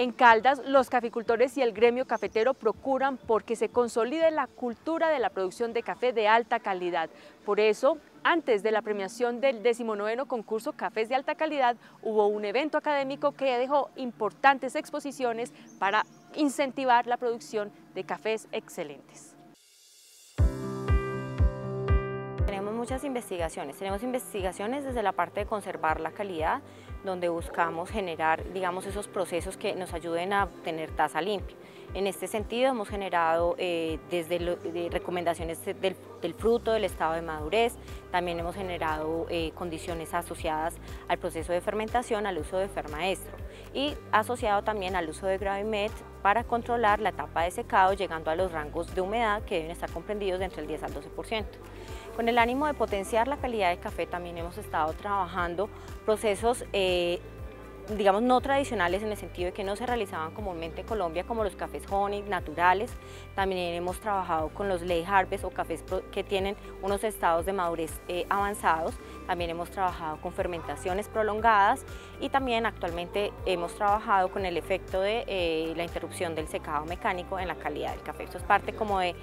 En Caldas, los caficultores y el gremio cafetero procuran porque se consolide la cultura de la producción de café de alta calidad. Por eso, antes de la premiación del 19 concurso Cafés de Alta Calidad, hubo un evento académico que dejó importantes exposiciones para incentivar la producción de cafés excelentes. Muchas investigaciones, tenemos investigaciones desde la parte de conservar la calidad, donde buscamos generar, digamos, esos procesos que nos ayuden a tener taza limpia. En este sentido hemos generado eh, desde recomendaciones del, fruto, del estado de madurez, también hemos generado eh, condiciones asociadas al proceso de fermentación, al uso de fermaestro y asociado también al uso de Gravimet para controlar la etapa de secado llegando a los rangos de humedad que deben estar comprendidos de entre el 10 al 12%. Con el ánimo de potenciar la calidad del café también hemos estado trabajando procesos eh, digamos, no tradicionales en el sentido de que no se realizaban comúnmente en Colombia, como los cafés honey naturales. También hemos trabajado con los late harvest o cafés que tienen unos estados de madurez eh, avanzados. También hemos trabajado con fermentaciones prolongadas y también actualmente hemos trabajado con el efecto de eh, la interrupción del secado mecánico en la calidad del café. Esto es parte como de,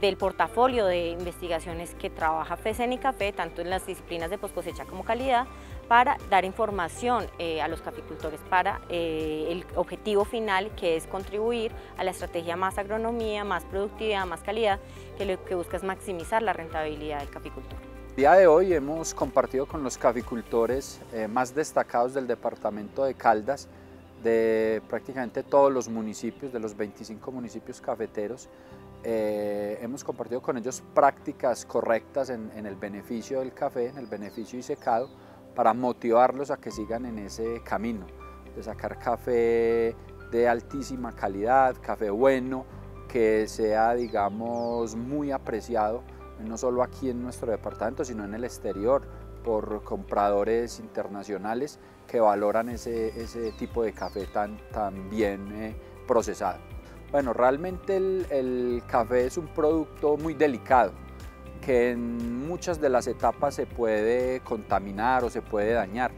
del portafolio de investigaciones que trabaja FESEN y Café, tanto en las disciplinas de post cosecha como calidad, para dar información eh, a los caficultores para eh, el objetivo final que es contribuir a la estrategia más agronomía, más productividad, más calidad, que lo que busca es maximizar la rentabilidad del caficultor. El día de hoy hemos compartido con los caficultores eh, más destacados del departamento de Caldas, de prácticamente todos los municipios, de los 25 municipios cafeteros, hemos compartido con ellos prácticas correctas en, en, el beneficio del café, en el beneficio y secado, para motivarlos a que sigan en ese camino de sacar café de altísima calidad, café bueno, que sea, digamos, muy apreciado, no solo aquí en nuestro departamento, sino en el exterior, por compradores internacionales que valoran ese, ese tipo de café tan, tan bien eh, procesado. Bueno, realmente el, el café es un producto muy delicado, que en muchas de las etapas se puede contaminar o se puede dañar.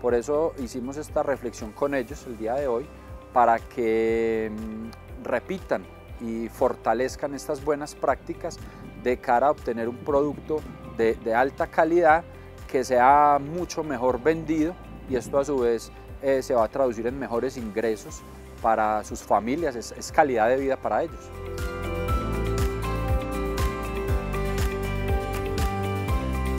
Por eso hicimos esta reflexión con ellos el día de hoy para que mm, repitan y fortalezcan estas buenas prácticas de cara a obtener un producto de, alta calidad que sea mucho mejor vendido y esto a su vez eh, se va a traducir en mejores ingresos para sus familias, es calidad de vida para ellos.